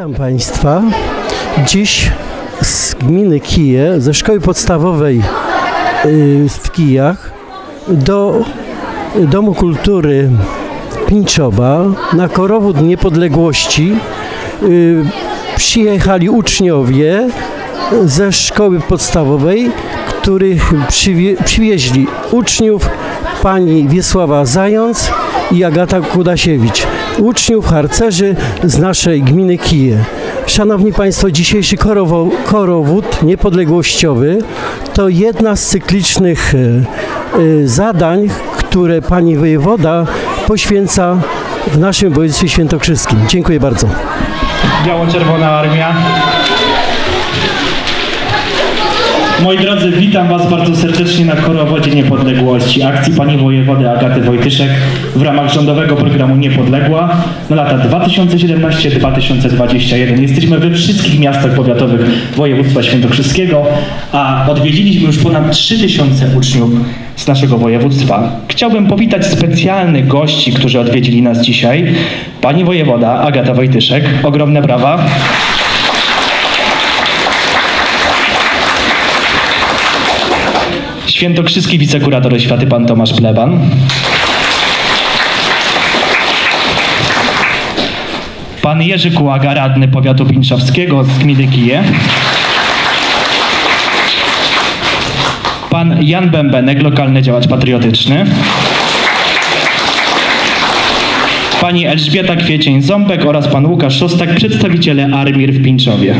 Witam Państwa. Dziś z gminy Kije, ze szkoły podstawowej y, w Kijach do Domu Kultury Pińczoba na korowód niepodległości y, przyjechali uczniowie ze szkoły podstawowej, których przywie, przywieźli uczniów pani Wiesława Zając i Agata Kudasiewicz, uczniów harcerzy z naszej gminy Kije. Szanowni Państwo, dzisiejszy korowo, korowód niepodległościowy to jedna z cyklicznych e, e, zadań, które pani wojewoda poświęca w naszym województwie świętokrzyskim. Dziękuję bardzo. Biało-Czerwona Armia. Moi drodzy, witam Was bardzo serdecznie na Korowodzie Niepodległości, akcji Pani Wojewody Agaty Wojtyszek w ramach rządowego programu Niepodległa na lata 2017-2021. Jesteśmy we wszystkich miastach powiatowych województwa świętokrzyskiego, a odwiedziliśmy już ponad 3000 uczniów z naszego województwa. Chciałbym powitać specjalnych gości, którzy odwiedzili nas dzisiaj. Pani Wojewoda Agata Wojtyszek. Ogromne brawa. Świętokrzyski wicekurator oświaty pan Tomasz Pleban. Pan Jerzy Kułaga, radny powiatu pińczowskiego z gminy Kije. Pan Jan Bębenek, lokalny działacz patriotyczny. Pani Elżbieta Kwiecień-Ząbek oraz pan Łukasz Szostak, przedstawiciele Armir w Pińczowie.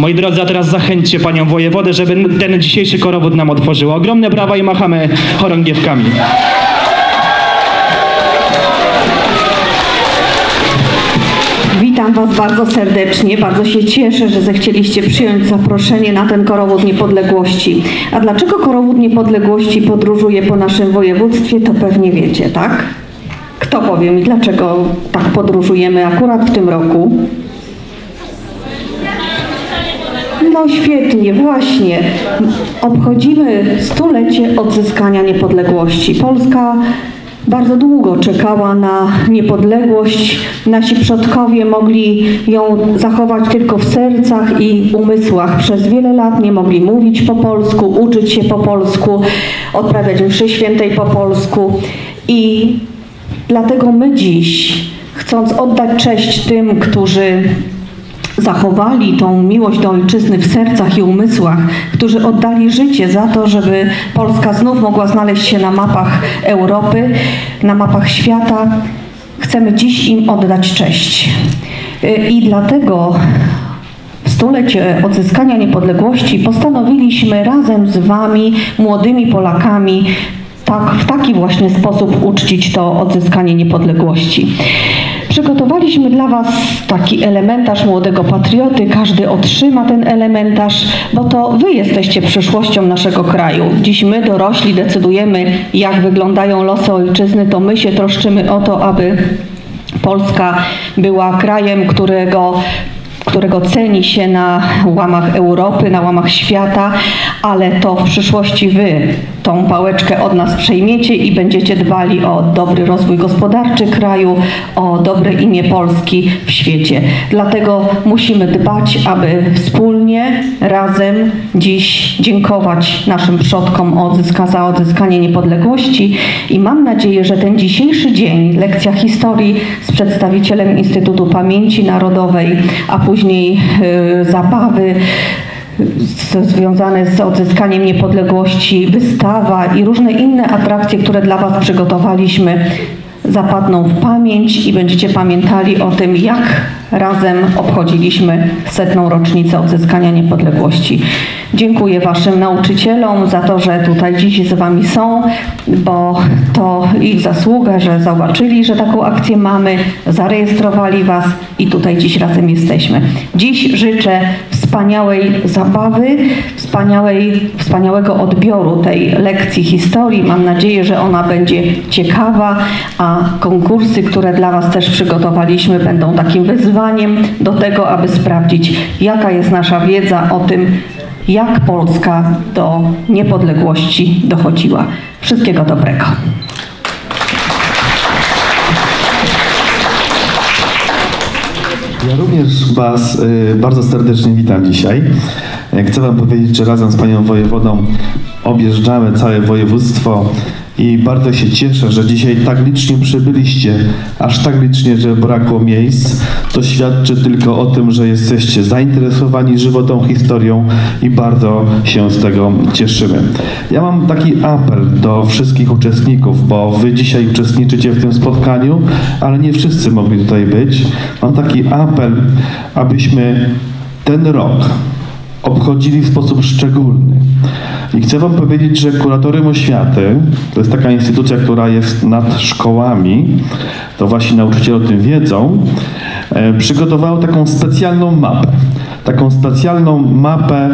Moi drodzy, a teraz zachęćcie panią wojewodę, żeby ten dzisiejszy korowód nam otworzyła. Ogromne brawa i machamy chorągiewkami. Witam Was bardzo serdecznie. Bardzo się cieszę, że zechcieliście przyjąć zaproszenie na ten korowód niepodległości. A dlaczego korowód niepodległości podróżuje po naszym województwie, to pewnie wiecie, tak? Kto powie mi, dlaczego tak podróżujemy akurat w tym roku? No świetnie, właśnie. Obchodzimy stulecie odzyskania niepodległości. Polska bardzo długo czekała na niepodległość. Nasi przodkowie mogli ją zachować tylko w sercach i umysłach. Przez wiele lat nie mogli mówić po polsku, uczyć się po polsku, odprawiać mszy świętej po polsku. I dlatego my dziś, chcąc oddać cześć tym, którzy zachowali tą miłość do ojczyzny w sercach i umysłach, którzy oddali życie za to, żeby Polska znów mogła znaleźć się na mapach Europy, na mapach świata. Chcemy dziś im oddać cześć. I dlatego w stulecie odzyskania niepodległości postanowiliśmy razem z Wami, młodymi Polakami, tak, w taki właśnie sposób uczcić to odzyskanie niepodległości. Przygotowaliśmy dla Was taki elementarz młodego patrioty. Każdy otrzyma ten elementarz, bo to Wy jesteście przyszłością naszego kraju. Dziś my, dorośli, decydujemy, jak wyglądają losy ojczyzny, to my się troszczymy o to, aby Polska była krajem, którego którego ceni się na łamach Europy, na łamach świata, ale to w przyszłości Wy tą pałeczkę od nas przejmiecie i będziecie dbali o dobry rozwój gospodarczy kraju, o dobre imię Polski w świecie. Dlatego musimy dbać, aby wspólnie, razem dziś dziękować naszym przodkom odzyska, za odzyskanie niepodległości i mam nadzieję, że ten dzisiejszy dzień, lekcja historii z przedstawicielem Instytutu Pamięci Narodowej, a później y, zabawy, związane z odzyskaniem niepodległości, wystawa i różne inne atrakcje, które dla Was przygotowaliśmy, zapadną w pamięć i będziecie pamiętali o tym, jak razem obchodziliśmy setną rocznicę odzyskania niepodległości. Dziękuję Waszym nauczycielom za to, że tutaj dziś z Wami są, bo to ich zasługa, że zobaczyli, że taką akcję mamy, zarejestrowali Was i tutaj dziś razem jesteśmy. Dziś życzę wspaniałej zabawy, wspaniałej, wspaniałego odbioru tej lekcji historii. Mam nadzieję, że ona będzie ciekawa, a konkursy, które dla Was też przygotowaliśmy, będą takim wyzwaniem do tego, aby sprawdzić, jaka jest nasza wiedza o tym, jak Polska do niepodległości dochodziła. Wszystkiego dobrego. Również Was y, bardzo serdecznie witam dzisiaj. Y, Chcę Wam powiedzieć, że razem z Panią Wojewodą objeżdżamy całe województwo i bardzo się cieszę, że dzisiaj tak licznie przybyliście, aż tak licznie, że brakło miejsc. To świadczy tylko o tym, że jesteście zainteresowani żywotą historią i bardzo się z tego cieszymy. Ja mam taki apel do wszystkich uczestników, bo Wy dzisiaj uczestniczycie w tym spotkaniu, ale nie wszyscy mogli tutaj być. Mam taki apel, abyśmy ten rok obchodzili w sposób szczególny. I chcę Wam powiedzieć, że Kuratorium Oświaty to jest taka instytucja, która jest nad szkołami, to właśnie nauczyciele o tym wiedzą, e, przygotowało taką specjalną mapę. Taką specjalną mapę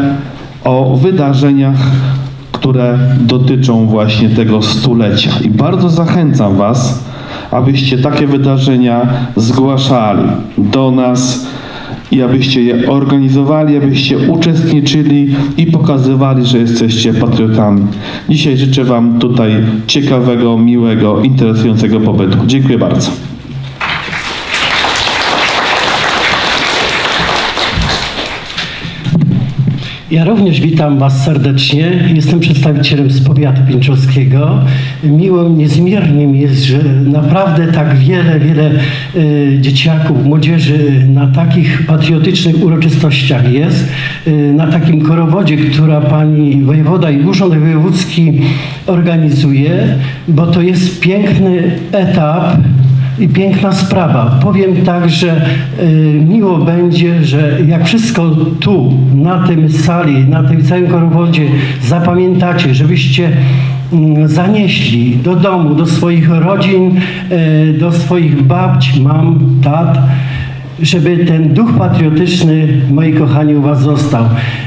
o wydarzeniach, które dotyczą właśnie tego stulecia. I bardzo zachęcam Was, abyście takie wydarzenia zgłaszali do nas i abyście je organizowali, abyście uczestniczyli i pokazywali, że jesteście patriotami. Dzisiaj życzę Wam tutaj ciekawego, miłego, interesującego pobytu. Dziękuję bardzo. Ja również witam Was serdecznie. Jestem przedstawicielem z powiatu pińczowskiego. Miło niezmiernie mi jest, że naprawdę tak wiele, wiele y, dzieciaków, młodzieży na takich patriotycznych uroczystościach jest. Y, na takim korowodzie, która pani wojewoda i urząd wojewódzki organizuje, bo to jest piękny etap i piękna sprawa. Powiem tak, że y, miło będzie, że jak wszystko tu, na tym sali, na tym całym korowodzie zapamiętacie, żebyście mm, zanieśli do domu, do swoich rodzin, y, do swoich babć, mam, tat, żeby ten duch patriotyczny, moi kochani, u Was został.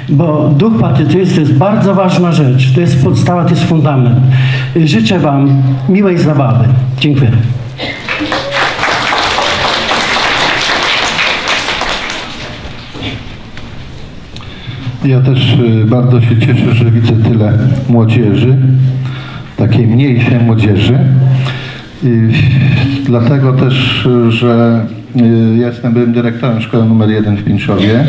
Bo duch patriotyczny to jest bardzo ważna rzecz. To jest podstawa, to jest fundament. Y, Życzę Wam miłej zabawy. Dziękuję. Ja też y, bardzo się cieszę, że widzę tyle młodzieży, takiej mniejszej młodzieży. I dlatego też, że y, ja jestem byłem dyrektorem szkoły numer 1 w Pińczowie.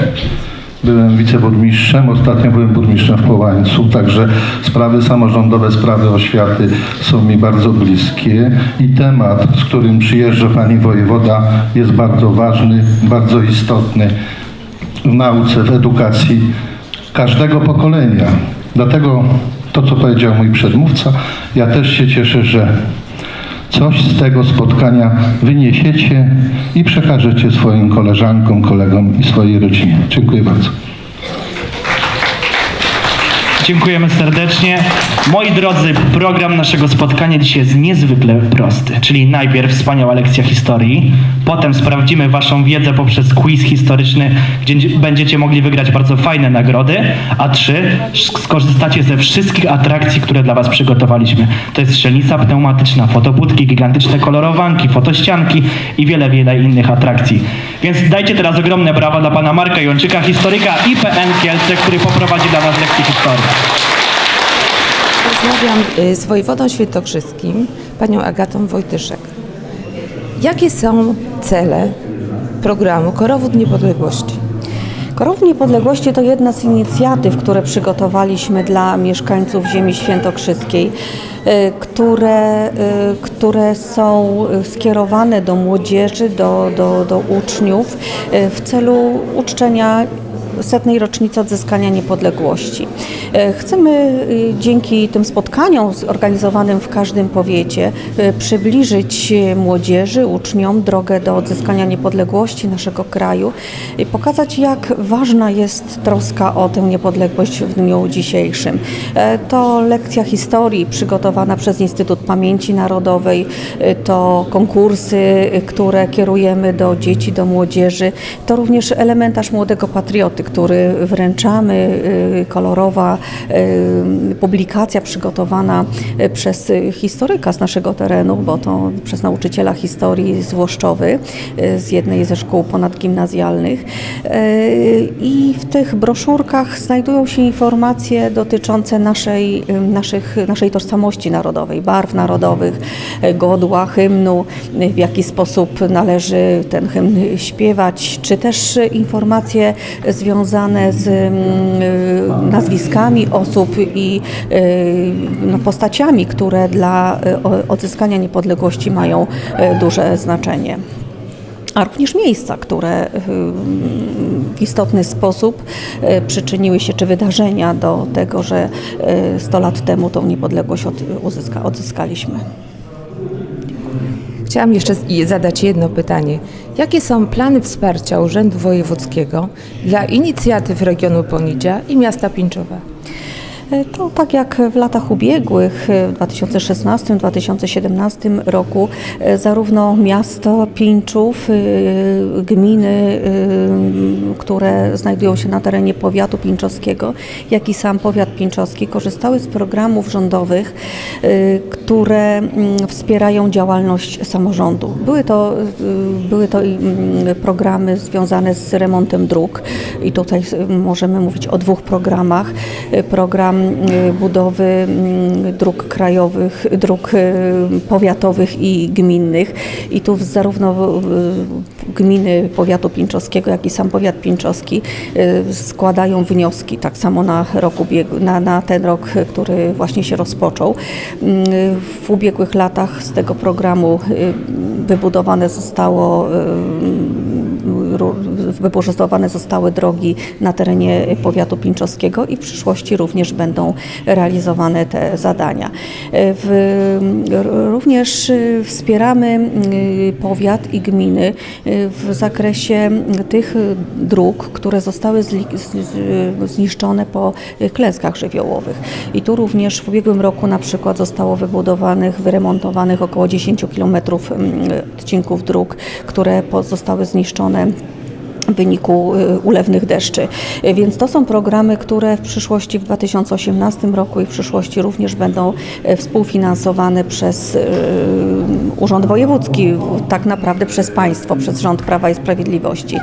Byłem wiceburmistrzem, ostatnio byłem burmistrzem w Połańcu, także sprawy samorządowe, sprawy oświaty są mi bardzo bliskie i temat, z którym przyjeżdża pani wojewoda jest bardzo ważny, bardzo istotny w nauce, w edukacji każdego pokolenia. Dlatego to, co powiedział mój przedmówca, ja też się cieszę, że coś z tego spotkania wyniesiecie i przekażecie swoim koleżankom, kolegom i swojej rodzinie. Dziękuję bardzo. Dziękujemy serdecznie. Moi drodzy, program naszego spotkania dzisiaj jest niezwykle prosty, czyli najpierw wspaniała lekcja historii, potem sprawdzimy Waszą wiedzę poprzez quiz historyczny, gdzie będziecie mogli wygrać bardzo fajne nagrody, a trzy, skorzystacie ze wszystkich atrakcji, które dla Was przygotowaliśmy. To jest strzelnica pneumatyczna, fotobudki, gigantyczne kolorowanki, fotościanki i wiele, wiele innych atrakcji. Więc dajcie teraz ogromne brawa dla Pana Marka Jączyka, historyka IPN Kielce, który poprowadzi dla nas lekcję historii. Rozmawiam y, z wojewodą świętokrzyskim, panią Agatą Wojtyszek. Jakie są cele programu Korowód Niepodległości? Korów Niepodległości to jedna z inicjatyw, które przygotowaliśmy dla mieszkańców ziemi świętokrzyskiej, y, które, y, które są skierowane do młodzieży, do, do, do uczniów w celu uczczenia setnej rocznicy odzyskania niepodległości. E, Chcemy y, dzięki tym spotkaniom zorganizowanym w każdym powiecie y, przybliżyć młodzieży, uczniom drogę do odzyskania niepodległości naszego kraju i pokazać, jak ważna jest troska o tę niepodległość w dniu dzisiejszym. E, To lekcja historii przygotowana przez Instytut Pamięci Narodowej, e, to konkursy, e, które kierujemy do dzieci, do młodzieży, to również elementarz młodego patrioty, który wręczamy, kolorowa publikacja przygotowana przez historyka z naszego terenu, bo to przez nauczyciela historii z Włoszczowy, z jednej ze szkół ponadgimnazjalnych. I w tych broszurkach znajdują się informacje dotyczące naszej, naszych, naszej tożsamości narodowej, barw narodowych, godła, hymnu, w jaki sposób należy ten hymn śpiewać, czy też informacje związane z mm, nazwiskami osób i no, postaciami, które dla odzyskania niepodległości mają duże znaczenie a również miejsca, które w istotny sposób przyczyniły się, czy wydarzenia do tego, że 100 lat temu tą niepodległość odzyska, odzyskaliśmy. Chciałam jeszcze zadać jedno pytanie. Jakie są plany wsparcia Urzędu Wojewódzkiego dla inicjatyw regionu Ponidzia i miasta Pińczowa? E, to tak jak w latach ubiegłych, e, w 2016-2017 roku, e, zarówno miasto Pińczów, gminy, które znajdują się na terenie powiatu pińczowskiego, jak i sam powiat pińczowski korzystały z programów rządowych, które mm, wspierają działalność samorządu. Były to, były to mm, programy związane z remontem dróg i tutaj możemy mówić o dwóch programach. Program budowy mm, dróg krajowych, dróg y, powiatowych i gminnych. I tu zarówno gminy powiatu pińczowskiego, jak i sam powiat pińczowski y, składają wnioski, tak samo na, rok ubieg- na, na ten rok, który właśnie się rozpoczął. W ubiegłych latach z tego programu wybudowane zostało wypożytkowane zostały drogi na terenie powiatu pińczowskiego i w przyszłości również będą realizowane te zadania. W, również wspieramy powiat i gminy w zakresie tych dróg, które zostały zniszczone po klęskach żywiołowych. I tu również w ubiegłym roku na przykład zostało wybudowanych, wyremontowanych około 10 km odcinków dróg, które zostały zniszczone wyniku y, ulewnych deszczy. Y, więc to są programy, które w przyszłości w 2018 roku i w przyszłości również będą y, współfinansowane przez Urząd Wojewódzki, tak naprawdę przez państwo, przez rząd Prawa i Sprawiedliwości.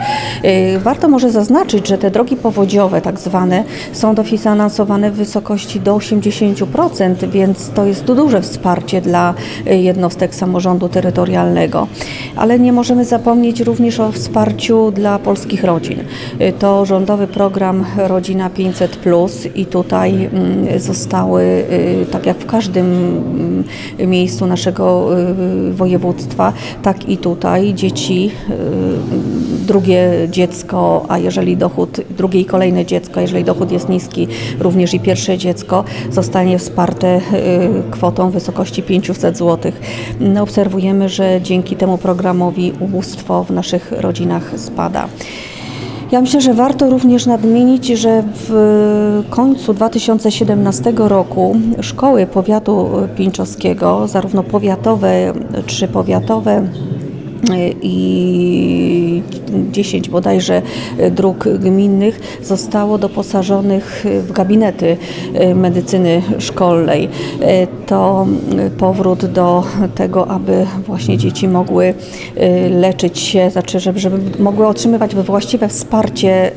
Warto może zaznaczyć, że te drogi powodziowe tak zwane są dofinansowane w wysokości do 80%, więc to jest duże wsparcie dla jednostek samorządu terytorialnego. Ale nie możemy zapomnieć również o wsparciu dla polskich rodzin. Y, to rządowy program Rodzina 500 i tutaj mm, zostały, y, tak jak w każdym mm, miejscu naszego y, województwa, tak i tutaj dzieci, drugie dziecko, a jeżeli dochód, drugie i kolejne dziecko, jeżeli dochód jest niski, również i pierwsze dziecko zostanie wsparte kwotą w wysokości 500 zł. No, obserwujemy, że dzięki temu programowi ubóstwo w naszych rodzinach spada. Ja myślę, że warto również nadmienić, że w końcu 2017 roku szkoły powiatu pińczowskiego, zarówno powiatowe czy powiatowe, i 10 bodajże dróg gminnych zostało doposażonych w gabinety medycyny szkolnej. To powrót do tego, aby właśnie dzieci mogły leczyć się, znaczy, żeby, żeby mogły otrzymywać właściwe wsparcie,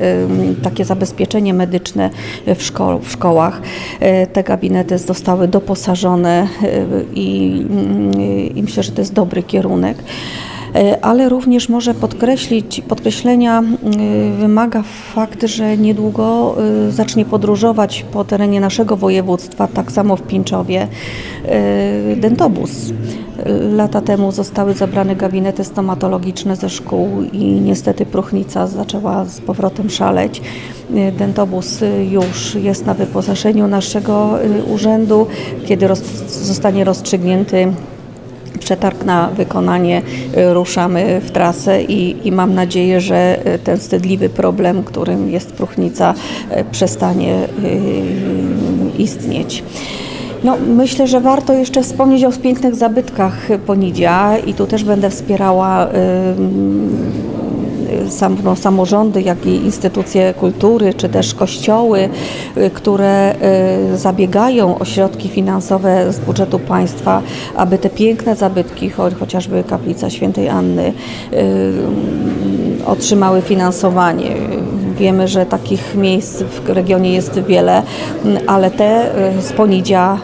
takie zabezpieczenie medyczne w, szko w szkołach. Te gabinety zostały doposażone i, i myślę, że to jest dobry kierunek. E, ale również może podkreślić, podkreślenia e, wymaga fakt, że niedługo e, zacznie podróżować po terenie naszego województwa, tak samo w Pińczowie, dentobus. Lata temu zostały zabrane gabinety stomatologiczne ze szkół i niestety próchnica zaczęła z powrotem szaleć. Dentobus już jest na wyposażeniu naszego urzędu. Kiedy roz, zostanie rozstrzygnięty przetarg na wykonanie y, ruszamy w trasę i, i mam nadzieję, że y, ten wstydliwy problem, którym jest próchnica, y, przestanie istnieć. No, myślę, że warto jeszcze wspomnieć o pięknych zabytkach Ponidzia i tu też będę wspierała sam, samorządy, jak i instytucje kultury, czy też kościoły, y, które y, zabiegają o środki finansowe z budżetu państwa, aby te piękne zabytki, cho- chociażby kaplica świętej Anny, y, otrzymały finansowanie. Wiemy, że takich miejsc w regionie jest wiele, ale te z Ponidzia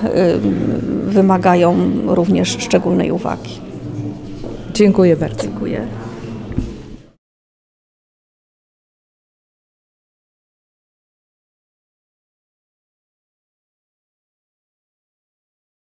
wymagają również szczególnej uwagi. Dziękuję bardzo. Dziękuję.